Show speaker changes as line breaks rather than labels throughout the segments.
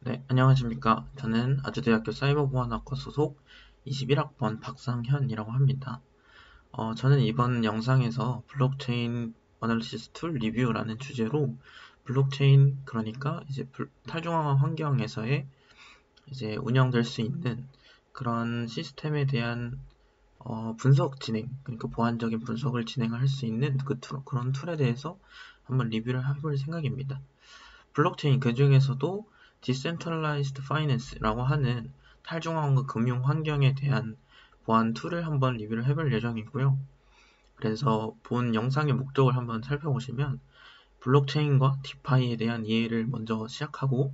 네, 안녕하십니까. 저는 아주대학교 사이버보안학과 소속 21학번 박상현이라고 합니다. 어, 저는 이번 영상에서 블록체인 analysis tool 리뷰라는 주제로 블록체인 그러니까 이제 탈중앙화 환경에서의 이제 운영될 수 있는 그런 시스템에 대한 어, 분석 진행, 그러니까 보안적인 분석을 진행할 수 있는 그 툴, 그런 툴에 대해서 한번 리뷰를 해볼 생각입니다. 블록체인 그 중에서도 Decentralized Finance라고 하는 탈중앙화 금융 환경에 대한 보안 툴을 한번 리뷰를 해볼 예정이고요. 그래서 본 영상의 목적을 한번 살펴보시면 블록체인과 DeFi에 대한 이해를 먼저 시작하고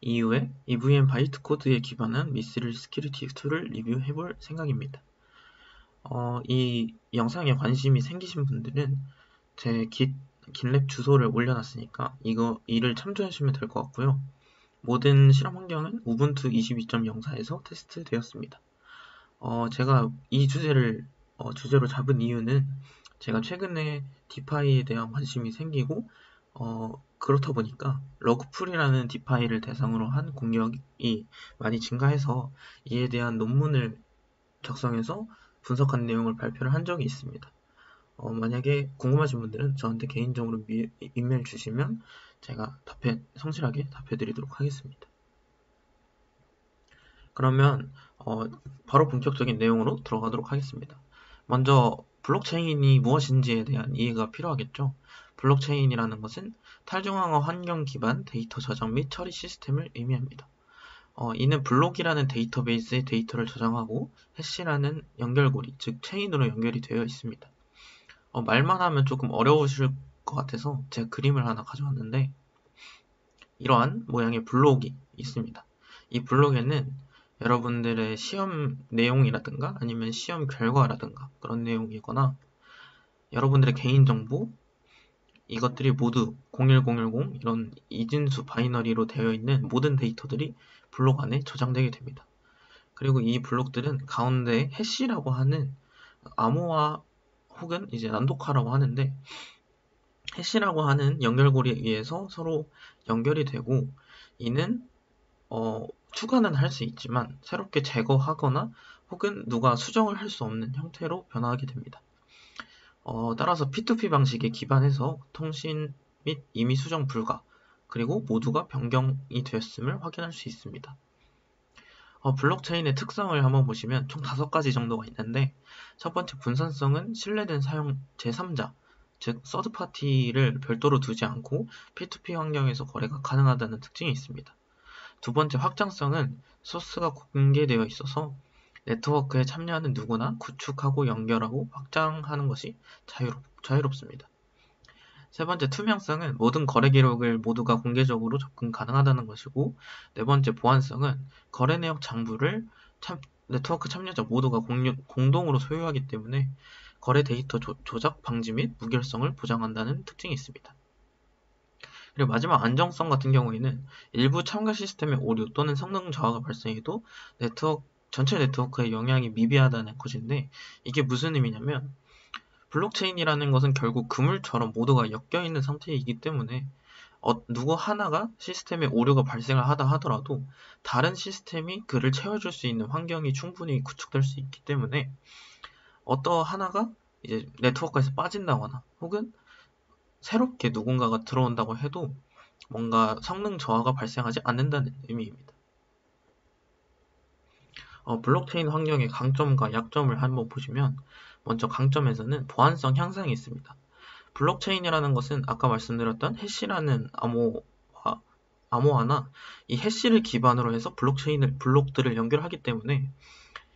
이후에 EVM 바이트 코드에 기반한 Mythril security tool을 리뷰해 볼 생각입니다. 어, 이 영상에 관심이 생기신 분들은 제 Git, GitLab 주소를 올려놨으니까 이거 이를 참조하시면 될 것 같고요. 모든 실험 환경은 Ubuntu 22.04에서 테스트되었습니다. 어, 제가 이 주제를 어, 주제로 잡은 이유는 제가 최근에 DeFi에 대한 관심이 생기고 어, 그렇다 보니까 rug pull이라는 DeFi를 대상으로 한 공격이 많이 증가해서 이에 대한 논문을 작성해서 분석한 내용을 발표를 한 적이 있습니다. 어, 만약에 궁금하신 분들은 저한테 개인적으로 미, 이메일 주시면 제가 답해 성실하게 답해 드리도록 하겠습니다. 그러면 어, 바로 본격적인 내용으로 들어가도록 하겠습니다. 먼저 블록체인이 무엇인지에 대한 이해가 필요하겠죠. 블록체인이라는 것은 탈중앙화 환경 기반 데이터 저장 및 처리 시스템을 의미합니다. 어, 이는 블록이라는 데이터베이스에 데이터를 저장하고 해시라는 연결고리, 즉 체인으로 연결이 되어 있습니다. 어, 말만 하면 조금 어려우실 것 같아서 제가 그림을 하나 가져왔는데 이러한 모양의 블록이 있습니다. 이 블록에는 여러분들의 시험 내용이라든가 아니면 시험 결과라든가 그런 내용이거나 여러분들의 개인정보 이것들이 모두 01010 이런 이진수 binary로 되어 있는 모든 데이터들이 블록 안에 저장되게 됩니다. 그리고 이 블록들은 가운데 해시라고 하는 암호화 혹은 이제 난독화라고 하는데 해시라고 하는 연결고리에 의해서 서로 연결이 되고 이는 어, 추가는 할 수 있지만 새롭게 제거하거나 혹은 누가 수정을 할 수 없는 형태로 변화하게 됩니다. 어, 따라서 P2P 방식에 기반해서 통신 및 임의 수정 불가 그리고 모두가 변경이 되었음을 확인할 수 있습니다. 어, 블록체인의 특성을 한번 보시면 총 다섯 가지 정도가 있는데 첫 번째 분산성은 신뢰된 사용 제3자 즉 서드파티를 별도로 두지 않고 P2P 환경에서 거래가 가능하다는 특징이 있습니다. 두 번째 확장성은 소스가 공개되어 있어서 네트워크에 참여하는 누구나 구축하고 연결하고 확장하는 것이 자유롭, 자유롭습니다. 세 번째 투명성은 모든 거래 기록을 모두가 공개적으로 접근 가능하다는 것이고 네 번째 보안성은 거래 내역 장부를 참, 네트워크 참여자 모두가 공유, 공동으로 소유하기 때문에 거래 데이터 조, 조작 방지 및 무결성을 보장한다는 특징이 있습니다. 그리고 마지막 안정성 같은 경우에는 일부 참가 시스템의 오류 또는 성능 저하가 발생해도 네트워크 전체 네트워크에 영향이 미비하다는 것인데 이게 무슨 의미냐면 블록체인이라는 것은 결국 그물처럼 모두가 엮여 있는 상태이기 때문에 어, 누구 하나가 시스템에 오류가 발생을 하다 하더라도 다른 시스템이 그를 채워줄 수 있는 환경이 충분히 구축될 수 있기 때문에 어떠 하나가 이제 네트워크에서 빠진다거나 혹은 새롭게 누군가가 들어온다고 해도 뭔가 성능 저하가 발생하지 않는다는 의미입니다. 어, 블록체인 환경의 강점과 약점을 한번 보시면 먼저 강점에서는 보안성 향상이 있습니다. 블록체인이라는 것은 아까 말씀드렸던 해시라는 암호화, 암호화나 이 해시를 기반으로 해서 블록체인을 블록들을 연결하기 때문에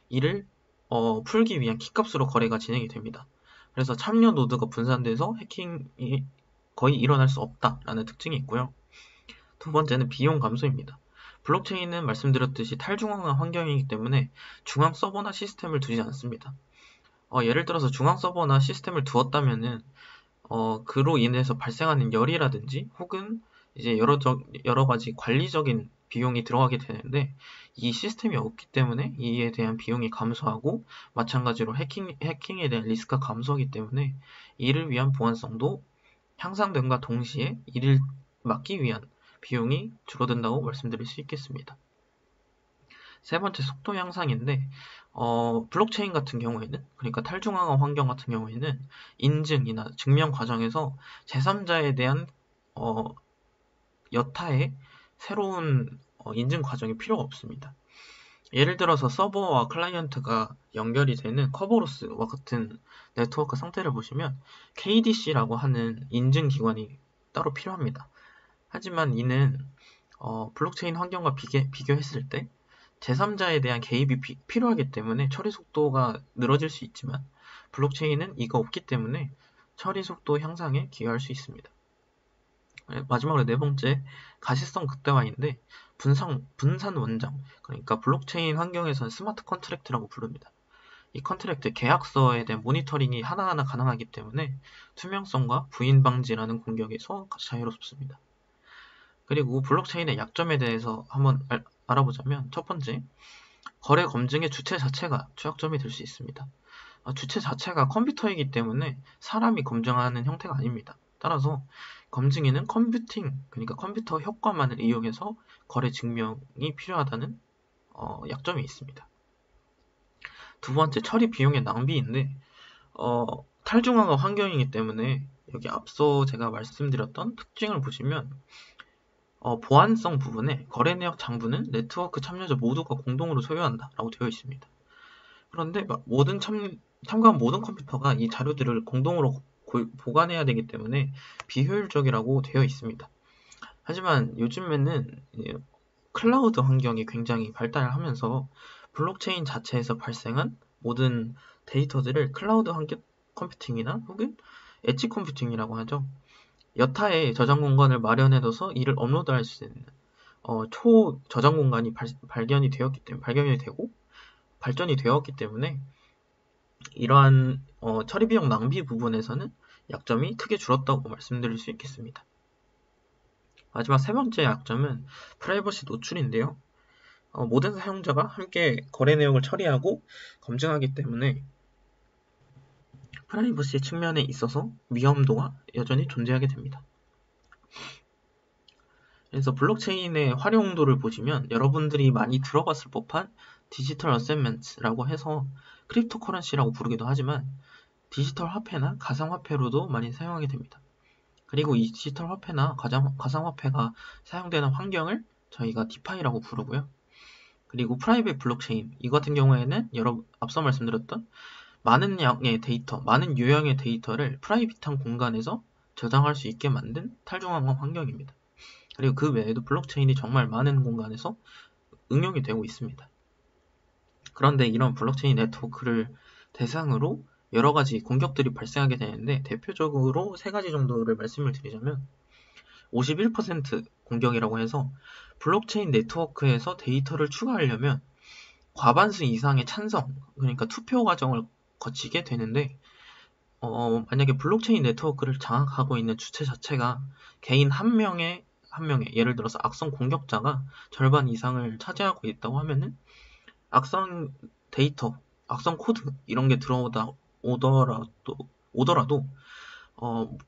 이를 어, 풀기 위한 키값으로 거래가 진행이 됩니다. 그래서 참여 노드가 분산돼서 해킹이 거의 일어날 수 없다라는 특징이 있고요. 두 번째는 비용 감소입니다. 블록체인은 말씀드렸듯이 탈중앙화 환경이기 때문에 중앙 서버나 시스템을 두지 않습니다. 어, 예를 들어서 중앙 서버나 시스템을 두었다면은 어, 그로 인해서 발생하는 열이라든지 혹은 이제 여러 저, 여러 가지 관리적인 비용이 들어가게 되는데 이 시스템이 없기 때문에 이에 대한 비용이 감소하고 마찬가지로 해킹, 해킹에 대한 리스크가 감소하기 때문에 이를 위한 보안성도 향상됨과 동시에 이를 막기 위한 비용이 줄어든다고 말씀드릴 수 있겠습니다. 세 번째 속도 향상인데 어, 블록체인 같은 경우에는 그러니까 탈중앙화 환경 같은 경우에는 인증이나 증명 과정에서 제3자에 대한 어, 여타의 새로운 어, 인증 과정이 필요가 없습니다. 예를 들어서 서버와 클라이언트가 연결이 되는 Kerberos와 같은 네트워크 상태를 보시면 KDC라고 하는 인증 기관이 따로 필요합니다. 하지만 이는 어, 블록체인 환경과 비교, 비교했을 때 제3자에 대한 개입이 피, 필요하기 때문에 처리 속도가 늘어질 수 있지만 블록체인은 이거 없기 때문에 처리 속도 향상에 기여할 수 있습니다. 네, 마지막으로 네 번째 가시성 극대화인데 분산, 분산 원장 그러니까 블록체인 환경에서는 smart contract라고 부릅니다. 이 contract 계약서에 대한 모니터링이 하나하나 가능하기 때문에 투명성과 부인 방지라는 공격에서 자유롭습니다. 그리고 블록체인의 약점에 대해서 한번 알, 알아보자면 첫 번째, 거래 검증의 주체 자체가 취약점이 될 수 있습니다. 아, 주체 자체가 컴퓨터이기 때문에 사람이 검증하는 형태가 아닙니다. 따라서 검증에는 컴퓨팅, 그러니까 컴퓨터 효과만을 이용해서 거래 증명이 필요하다는 어, 약점이 있습니다. 두 번째, 처리 비용의 낭비인데 어, 탈중앙화 환경이기 때문에 여기 앞서 제가 말씀드렸던 특징을 보시면 어, 보안성 부분에 거래 내역 장부는 네트워크 참여자 모두가 공동으로 소유한다 라고 되어 있습니다. 그런데 모든 참, 참가한 모든 컴퓨터가 이 자료들을 공동으로 고, 보관해야 되기 때문에 비효율적이라고 되어 있습니다. 하지만 요즘에는 클라우드 환경이 굉장히 발달하면서 블록체인 자체에서 발생한 모든 데이터들을 클라우드 환경 컴퓨팅이나 혹은 edge computing이라고 하죠. 여타의 저장 공간을 마련해둬서 이를 업로드할 수 있는 어, 초 저장 공간이 발, 발견이 되었기 때문에 발견이 되고 발전이 되었기 때문에 이러한 어, 처리 비용 낭비 부분에서는 약점이 크게 줄었다고 말씀드릴 수 있겠습니다. 마지막 세 번째 약점은 프라이버시 노출인데요. 어, 모든 사용자가 함께 거래 내용을 처리하고 검증하기 때문에 프라이버시 측면에 있어서 위험도가 여전히 존재하게 됩니다. 그래서 블록체인의 활용도를 보시면 여러분들이 많이 들어봤을 법한 digital asset이라고 해서 cryptocurrency라고 부르기도 하지만 디지털 화폐나 가상화폐로도 많이 사용하게 됩니다. 그리고 이 디지털 화폐나 가상, 가상화폐가 사용되는 환경을 저희가 DeFi라고 부르고요. 그리고 private 블록체인 이 같은 경우에는 여러 앞서 말씀드렸던 많은 양의 데이터, 많은 유형의 데이터를 private한 공간에서 저장할 수 있게 만든 탈중앙화 환경입니다. 그리고 그 외에도 블록체인이 정말 많은 공간에서 응용이 되고 있습니다. 그런데 이런 블록체인 네트워크를 대상으로 여러 가지 공격들이 발생하게 되는데 대표적으로 세 가지 정도를 말씀을 드리자면 51% 공격이라고 해서 블록체인 네트워크에서 데이터를 추가하려면 과반수 이상의 찬성, 그러니까 투표 과정을 거치게 되는데 어, 만약에 블록체인 네트워크를 장악하고 있는 주체 자체가 개인 한 명의 한 명의 예를 들어서 악성 공격자가 절반 이상을 차지하고 있다고 하면은 악성 데이터, 악성 코드 이런 게 들어오다 오더라도 오더라도 어,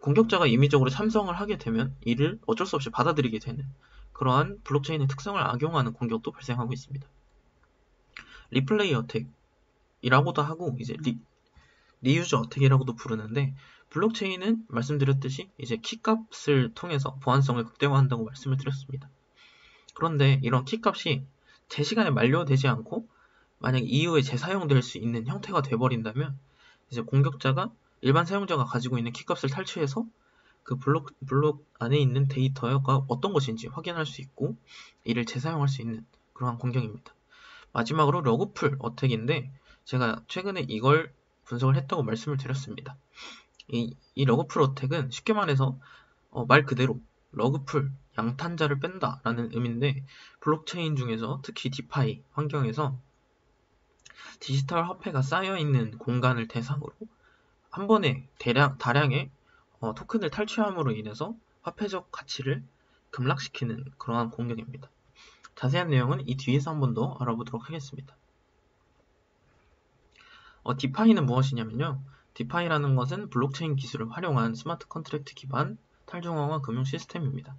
공격자가 임의적으로 찬성을 하게 되면 이를 어쩔 수 없이 받아들이게 되는 그러한 블록체인의 특성을 악용하는 공격도 발생하고 있습니다. replay attack 이라고도 하고 이제 리, reuse attack이라고도 부르는데 블록체인은 말씀드렸듯이 이제 키값을 통해서 보안성을 극대화한다고 말씀을 드렸습니다. 그런데 이런 키값이 제 시간에 만료되지 않고 만약 이후에 재사용될 수 있는 형태가 돼버린다면 이제 공격자가 일반 사용자가 가지고 있는 키값을 탈취해서 그 블록, 블록 안에 있는 데이터가 어떤 것인지 확인할 수 있고 이를 재사용할 수 있는 그러한 공격입니다. 마지막으로 rug pull attack인데 제가 최근에 이걸 분석을 했다고 말씀을 드렸습니다. 이, 이 rug pull attack은 쉽게 말해서 어, 말 그대로 rug pull, 양탄자를 뺀다 라는 의미인데 블록체인 중에서 특히 DeFi 환경에서 디지털 화폐가 쌓여 있는 공간을 대상으로 한 번에 대량, 다량의 어, 토큰을 탈취함으로 인해서 화폐적 가치를 급락시키는 그러한 공격입니다. 자세한 내용은 이 뒤에서 한 번 더 알아보도록 하겠습니다. 어, DeFi는 무엇이냐면요. DeFi라는 것은 블록체인 기술을 활용한 smart contract 기반 탈중앙화 금융 시스템입니다.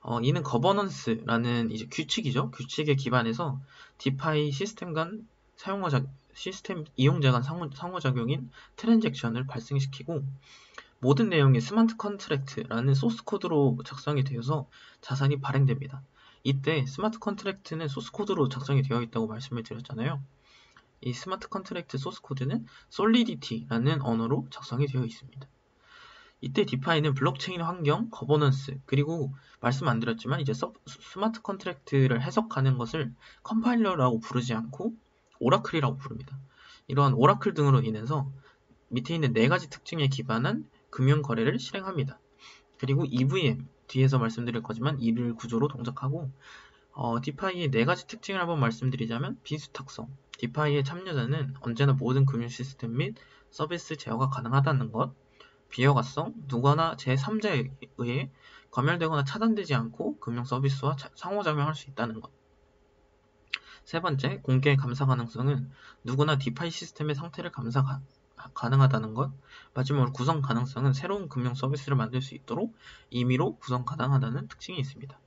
어, 이는 거버넌스라는 이제 규칙이죠. 규칙에 기반해서 DeFi 시스템 간 사용자 시스템 이용자 간 상호, 상호작용인 transaction을 발생시키고 모든 내용이 smart contract라는 소스 코드로 작성이 되어서 자산이 발행됩니다. 이때 smart contract는 소스 코드로 작성이 되어 있다고 말씀을 드렸잖아요. 이 smart contract 소스 코드는 Solidity라는 언어로 작성이 되어 있습니다. 이때 DeFi는 블록체인 환경, 거버넌스, 그리고 말씀 안 드렸지만 이제 서, smart contract를 해석하는 것을 컴파일러라고 부르지 않고 oracle이라고 부릅니다. 이러한 오라클 등으로 인해서 밑에 있는 네 가지 특징에 기반한 금융 거래를 실행합니다. 그리고 EVM 뒤에서 말씀드릴 거지만 이를 구조로 동작하고 어, 디파이의 네 가지 특징을 한번 말씀드리자면 비수탁성. 디파이의 참여자는 언제나 모든 금융 시스템 및 서비스 제어가 가능하다는 것, 비허가성, 누구나 제3자에 의해 검열되거나 차단되지 않고 금융 서비스와 상호작용할 수 있다는 것. 세 번째, 공개 감사 가능성은 누구나 DeFi 시스템의 상태를 감사 가, 가능하다는 것. 마지막으로 구성 가능성은 새로운 금융 서비스를 만들 수 있도록 임의로 구성 가능하다는 특징이 있습니다.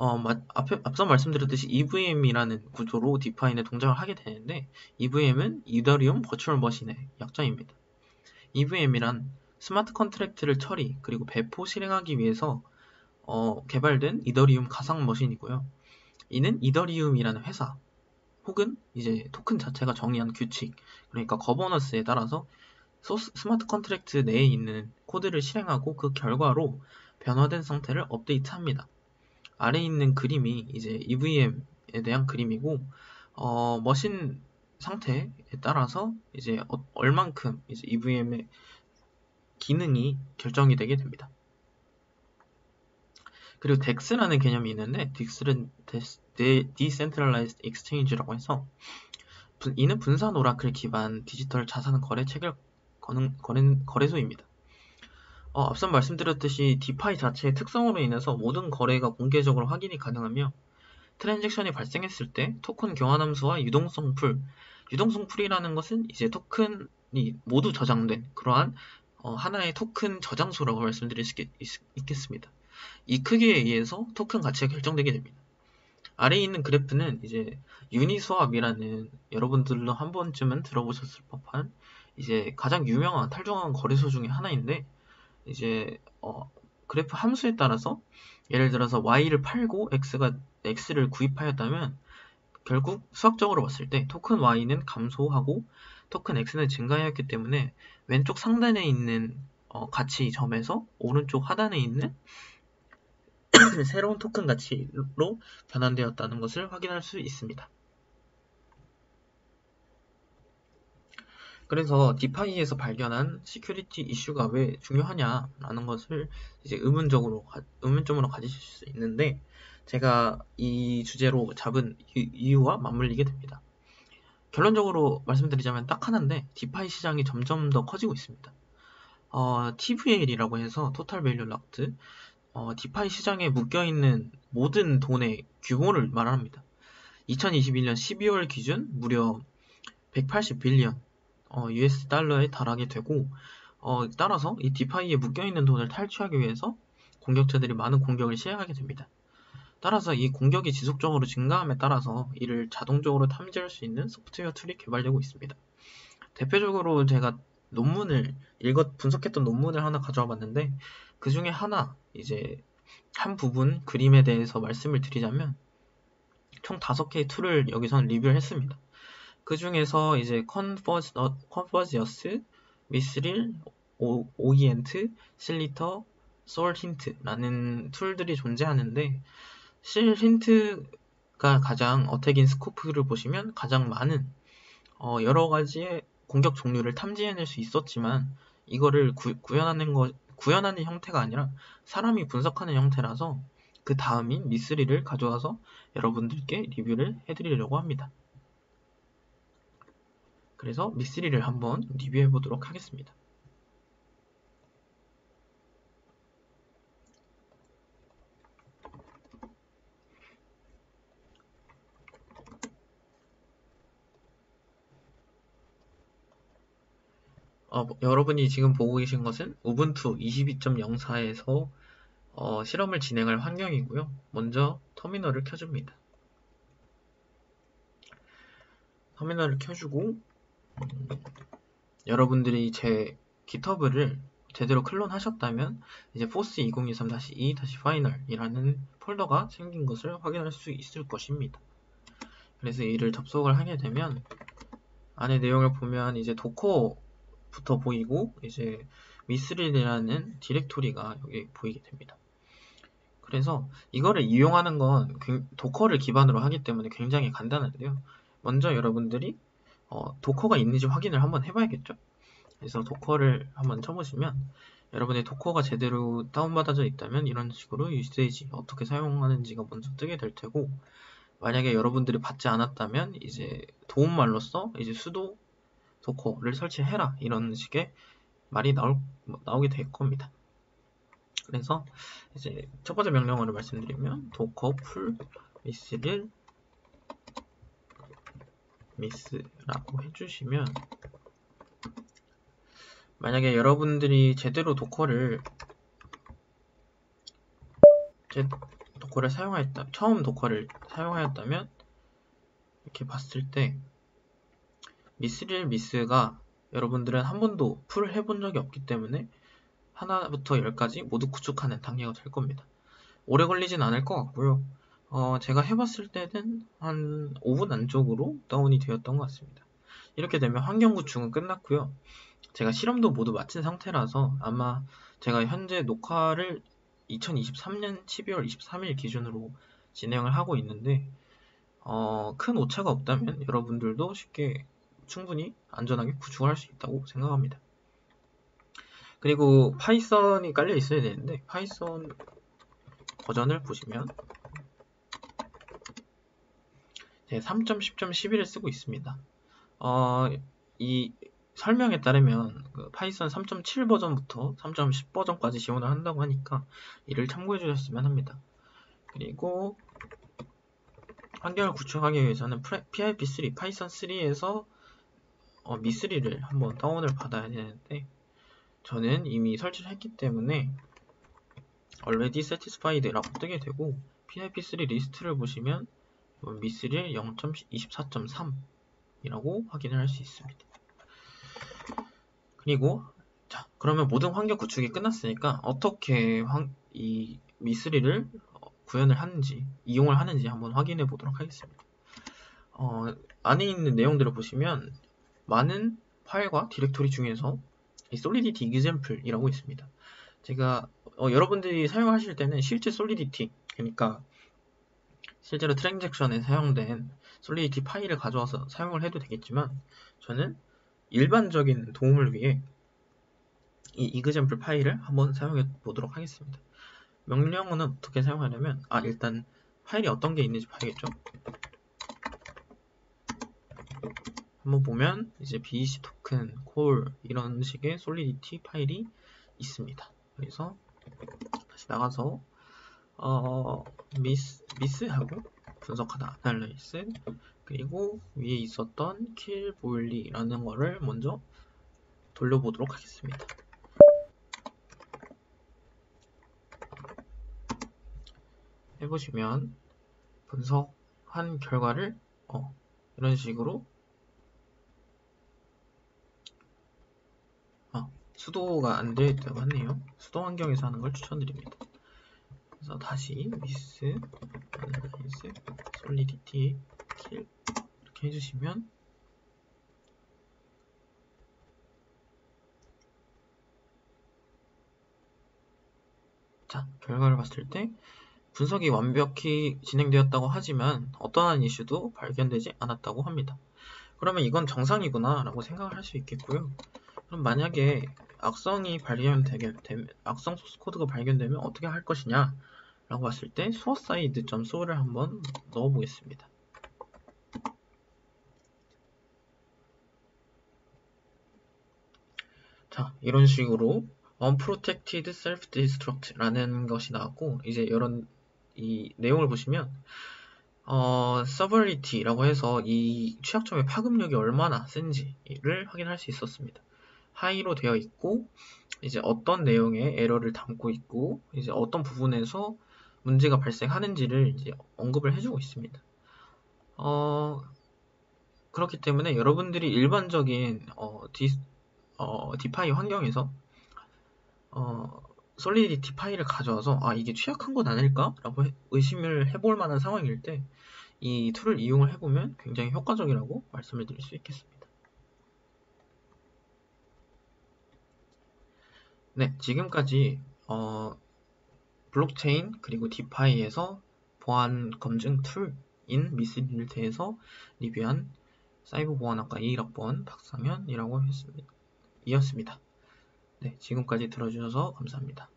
어, 앞에, 앞서 말씀드렸듯이 EVM이라는 구조로 DeFi의 동작을 하게 되는데 EVM은 Ethereum Virtual Machine의 약자입니다. EVM이란 smart contract를 처리 그리고 배포 실행하기 위해서 어, 개발된 이더리움 가상 머신이고요. 이는 이더리움이라는 회사 혹은 이제 토큰 자체가 정의한 규칙 그러니까 governance에 따라서 소스, smart contract 내에 있는 코드를 실행하고 그 결과로 변화된 상태를 업데이트합니다. 아래에 있는 그림이 이제 EVM에 대한 그림이고 어, 머신 상태에 따라서 이제 어, 얼만큼 이제 EVM의 기능이 결정이 되게 됩니다. 그리고 DEX라는 개념이 있는데 DEX는 Decentralized Exchange라고 해서 이는 분산 오라클 기반 디지털 자산 거래 체결 거래, 거래소입니다. 어, 앞서 말씀드렸듯이 DeFi 자체의 특성으로 인해서 모든 거래가 공개적으로 확인이 가능하며 transaction이 발생했을 때 토큰 교환 함수와 유동성 풀, 유동성 풀이라는 것은 이제 토큰이 모두 저장된 그러한 어, 하나의 토큰 저장소라고 말씀드릴 수 있, 있 겠습니다. 이 크기에 의해서 토큰 가치가 결정되게 됩니다. 아래에 있는 그래프는 이제 유니스왑이라는 여러분들도 한 번쯤은 들어보셨을 법한 이제 가장 유명한 탈중앙 거래소 중에 하나인데 이제 어, 그래프 함수에 따라서 예를 들어서 y를 팔고 x가 x를 구입하였다면 결국 수학적으로 봤을 때 토큰 y는 감소하고 토큰 x는 증가하였기 때문에 왼쪽 상단에 있는 어, 가치 점에서 오른쪽 하단에 있는 새로운 토큰 가치로 변환되었다는 것을 확인할 수 있습니다. 그래서 DeFi에서 발견한 security issue가 왜 중요하냐라는 것을 이제 의문적으로 의문점으로 가지실 수 있는데 제가 이 주제로 잡은 이유와 맞물리게 됩니다. 결론적으로 말씀드리자면 딱 하나인데 DeFi 시장이 점점 더 커지고 있습니다. 어, TVL이라고 해서 total value locked 어, DeFi 시장에 묶여 있는 모든 돈의 규모를 말합니다. 2021년 12월 기준 무려 180 billion 어, US 달러에 달하게 되고 어, 따라서 이 DeFi에 묶여있는 돈을 탈취하기 위해서 공격자들이 많은 공격을 시행하게 됩니다. 따라서 이 공격이 지속적으로 증가함에 따라서 이를 자동적으로 탐지할 수 있는 소프트웨어 tool이 개발되고 있습니다. 대표적으로 제가 논문을 읽어 분석했던 논문을 하나 가져와 봤는데 그 중에 하나 이제 한 부분 그림에 대해서 말씀을 드리자면 총 다섯 개의 tool을 여기서는 리뷰를 했습니다. 그 중에서 이제 ConFuzzius, Mythril, Oyente, Slither, Solhint라는 tool들이 존재하는데 Solhint가 가장 attack in scope를 보시면 가장 많은 어, 여러 가지의 공격 종류를 탐지해낼 수 있었지만 이거를 구, 구현하는 거 구현하는 형태가 아니라 사람이 분석하는 형태라서 그 다음인 Mythril을 가져와서 여러분들께 리뷰를 해드리려고 합니다. 그래서 미쓰리를 한번 리뷰해 보도록 하겠습니다. 어, 뭐, 여러분이 지금 보고 계신 것은 우분투 22.04에서 어, 실험을 진행할 환경이고요. 먼저 터미널을 켜줍니다. 터미널을 켜주고 여러분들이 제 GitHub를 제대로 클론 하셨다면 이제 force 2023-e-final 이라는 폴더가 생긴 것을 확인할 수 있을 것입니다. 그래서 이를 접속을 하게 되면 안에 내용을 보면 이제 도커부터 보이고 이제 미스릴이라는 디렉토리가 여기 보이게 됩니다. 그래서 이거를 이용하는 건 도커를 기반으로 하기 때문에 굉장히 간단한데요. 먼저 여러분들이 어, 도커가 있는지 확인을 한번 해봐야겠죠. 그래서 도커를 한번 쳐보시면 여러분의 도커가 제대로 다운받아져 있다면 이런 식으로 유세이지 어떻게 사용하는지가 먼저 뜨게 될 테고 만약에 여러분들이 받지 않았다면 이제 도움말로써 이제 수도 도커를 설치해라 이런 식의 말이 나올, 나오게 될 겁니다. 그래서 이제 첫 번째 명령어를 말씀드리면 docker pull mythril myth라고 해주시면 만약에 여러분들이 제대로 도커를 제 도커를 사용하였다 처음 도커를 사용하였다면 이렇게 봤을 때 미스릴 미스가 여러분들은 한 번도 풀을 해본 적이 없기 때문에 하나부터 열까지 모두 구축하는 단계가 될 겁니다. 오래 걸리진 않을 것 같고요. 어, 제가 해봤을 때는 한 5분 안쪽으로 다운이 되었던 것 같습니다. 이렇게 되면 환경 구축은 끝났고요. 제가 실험도 모두 마친 상태라서 아마 제가 현재 녹화를 2023년 12월 23일 기준으로 진행을 하고 있는데 어, 큰 오차가 없다면 여러분들도 쉽게 충분히 안전하게 구축을 할 수 있다고 생각합니다. 그리고 파이썬이 깔려 있어야 되는데 파이썬 버전을 보시면 3.10.11을 쓰고 있습니다. 어, 이 설명에 따르면 그 파이썬 3.7 버전부터 3.10 버전까지 지원을 한다고 하니까 이를 참고해 주셨으면 합니다. 그리고 환경을 구축하기 위해서는 PIP3, 파이썬 3에서 어, Mythril을 한번 다운을 받아야 되는데 저는 이미 설치를 했기 때문에 already satisfied라고 뜨게 되고 PIP3 리스트를 보시면 미3 0.24.3이라고 확인을 할 수 있습니다. 그리고 자 그러면 모든 환경 구축이 끝났으니까 어떻게 환, 이 Mythril을 구현을 하는지 이용을 하는지 한번 확인해 보도록 하겠습니다. 어, 안에 있는 내용들을 보시면 많은 파일과 디렉토리 중에서 이 솔리디티 example이라고 있습니다. 제가 어, 여러분들이 사용하실 때는 실제 솔리디티 그러니까 실제로 transaction에 사용된 솔리디티 파일을 가져와서 사용을 해도 되겠지만 저는 일반적인 도움을 위해 이 이그젠플 파일을 한번 사용해 보도록 하겠습니다. 명령어는 어떻게 사용하냐면 아 일단 파일이 어떤 게 있는지 봐야겠죠. 한번 보면 이제 BEC 토큰, 콜 이런 식의 솔리디티 파일이 있습니다. 그래서 다시 나가서 어, 미스 미스하고 분석하다 아날라이스 그리고 위에 있었던 킬 보일리라는 거를 먼저 돌려보도록 하겠습니다. 해보시면 분석한 결과를 어, 이런 식으로 어, 수도가 안 되어 있다고 하네요. 수도 환경에서 하는 걸 추천드립니다. 그래서 다시 myth, analyze, Solidity, kill 이렇게 해주시면 자 결과를 봤을 때 분석이 완벽히 진행되었다고 하지만 어떠한 이슈도 발견되지 않았다고 합니다. 그러면 이건 정상이구나 라고 생각을 할 수 있겠고요. 그럼 만약에 악성이 발견되게 되면 악성 소스 코드가 발견되면 어떻게 할 것이냐 라고 봤을 때 suicide.so를 한번 넣어 보겠습니다. 자, 이런 식으로 unprotected self-destruct라는 것이 나왔고 이제 이런 이 내용을 보시면 어, severity라고 해서 이 취약점의 파급력이 얼마나 센지를 확인할 수 있었습니다. High로 되어 있고 이제 어떤 내용의 에러를 담고 있고 이제 어떤 부분에서 문제가 발생하는지를 이제 언급을 해주고 있습니다. 어, 그렇기 때문에 여러분들이 일반적인 어, 디, 어, DeFi 환경에서 어, Solidity 파일을 가져와서 아 이게 취약한 건 아닐까? 라고 의심을 해볼 만한 상황일 때 이 툴을 이용을 해보면 굉장히 효과적이라고 말씀을 드릴 수 있겠습니다. 네, 지금까지 어, 블록체인 그리고 DeFi에서 보안 검증 툴인 미스빌트에서 리뷰한 사이버 보안학과 21학번 박상현이라고 했습니다. 이었습니다. 네, 지금까지 들어주셔서 감사합니다.